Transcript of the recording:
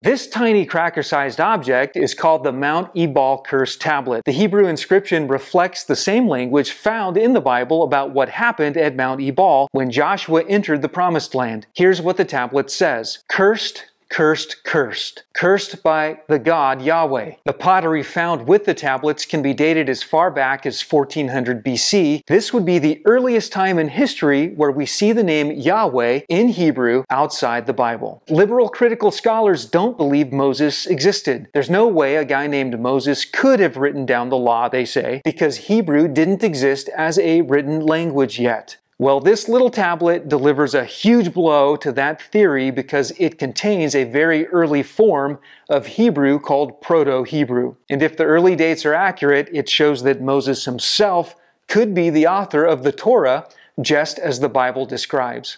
This tiny cracker-sized object is called the Mount Ebal Curse Tablet. The Hebrew inscription reflects the same language found in the Bible about what happened at Mount Ebal when Joshua entered the Promised Land. Here's what the tablet says. Cursed cursed, cursed, cursed by the God Yahweh. The pottery found with the tablets can be dated as far back as 1400 BC. This would be the earliest time in history where we see the name Yahweh in Hebrew outside the Bible. Liberal critical scholars don't believe Moses existed. There's no way a guy named Moses could have written down the law, they say, because Hebrew didn't exist as a written language yet. Well, this little tablet delivers a huge blow to that theory because it contains a very early form of Hebrew called Proto-Hebrew. And if the early dates are accurate, it shows that Moses himself could be the author of the Torah just as the Bible describes.